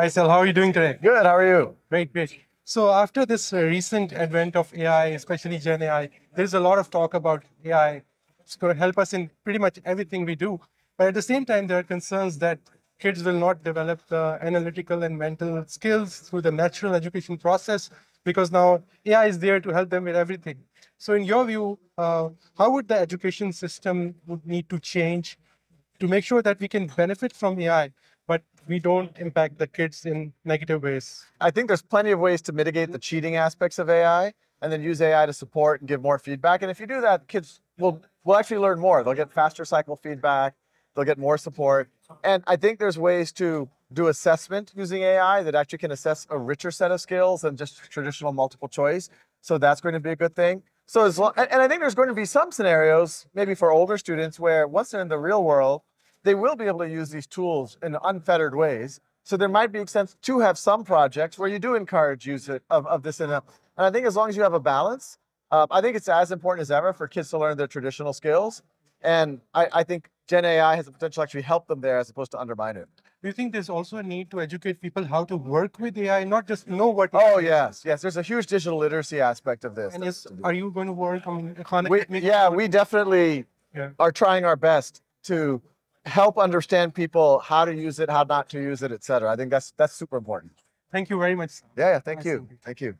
Hi, Sal. How are you doing today? Good. How are you? Great, great. So after this uh, recent advent of AI, especially Gen AI, there's a lot of talk about AI. It's going to help us in pretty much everything we do. But at the same time, there are concerns that kids will not develop the analytical and mental skills through the natural education process because now AI is there to help them with everything. So in your view, uh, how would the education system would need to change to make sure that we can benefit from AI, but we don't impact the kids in negative ways? I think there's plenty of ways to mitigate the cheating aspects of AI and then use AI to support and give more feedback. And if you do that, kids will, will actually learn more. They'll get faster cycle feedback, they'll get more support. And I think there's ways to do assessment using AI that actually can assess a richer set of skills than just traditional multiple choice. So that's going to be a good thing. So as long, and I think there's going to be some scenarios, maybe for older students, where once they're in the real world, they will be able to use these tools in unfettered ways. So there might be sense to have some projects where you do encourage use of, of this in a, and I think as long as you have a balance, uh, I think it's as important as ever for kids to learn their traditional skills. And I, I think Gen AI has the potential to actually help them there as opposed to undermine it. Do you think there's also a need to educate people how to work with AI, not just know what? Oh yes, yes. There's a huge digital literacy aspect of this. And is, are you going to work on Khan we, Yeah, we definitely Yeah. are trying our best to help understand people how to use it, how not to use it, et cetera. I think that's that's super important. Thank you very much. Yeah, yeah. Thank Nice you. you. Thank you.